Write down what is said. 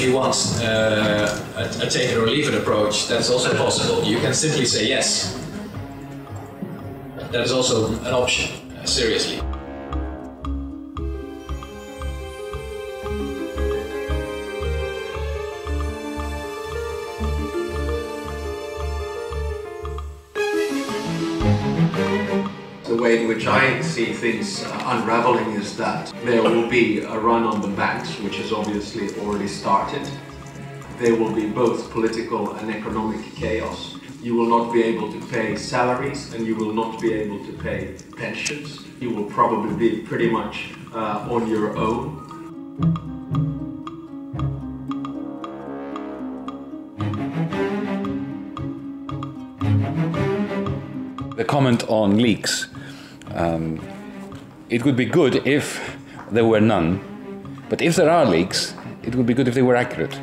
you want uh, a, a take it or leave it approach, that's also possible. You can simply say yes. That is also an option, uh, seriously. The way in which I see things unraveling is that there will be a run on the banks, which has obviously already started. There will be both political and economic chaos. You will not be able to pay salaries and you will not be able to pay pensions. You will probably be pretty much uh, on your own. The comment on leaks. Um, it would be good if there were none, but if there are leaks, it would be good if they were accurate.